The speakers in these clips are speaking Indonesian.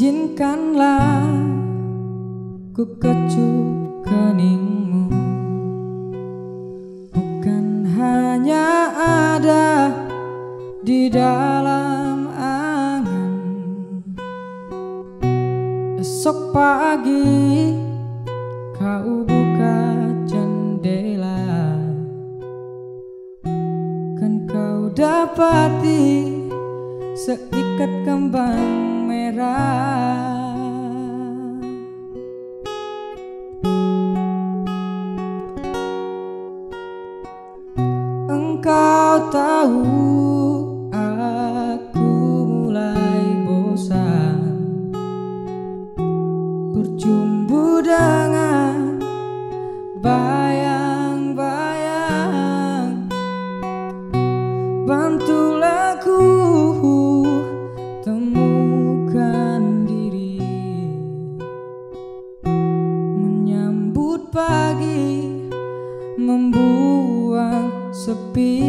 Izinkanlah ku kecup keningmu. Bukan hanya ada di dalam angan. Esok pagi kau buka jendela. Kan kau dapati seikat kembang merah. Engkau tahu pagi membuang sepi.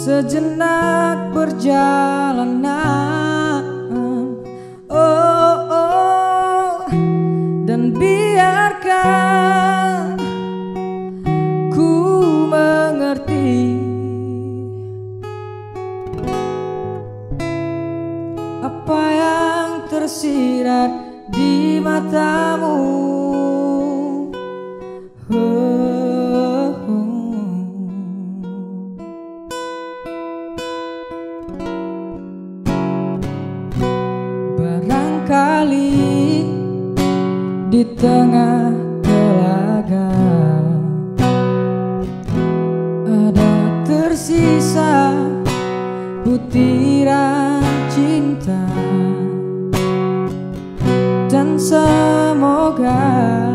Sejenak perjalanan matamu. Barangkali di tengah telaga Ada tersisa butiran God.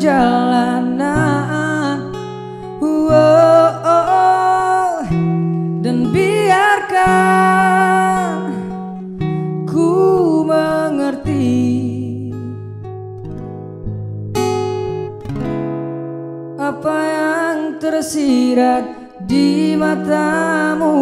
Perjalanan. Oh. Dan biarkan ku mengerti. Apa yang tersirat di matamu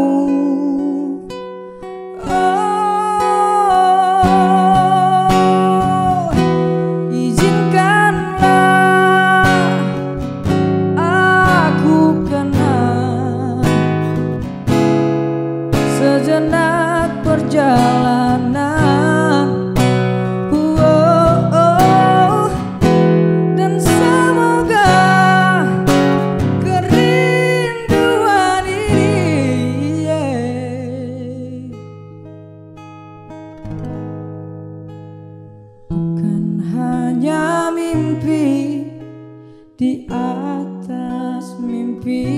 atas mimpi